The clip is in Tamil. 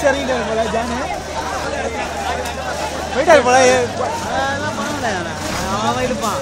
குதிச்சு இறங்கிட்டாரு போல ஜானு? போயிட்டாரு போல ஏ- அதெல்லாம் பண்ணல அவன் இருப்பான்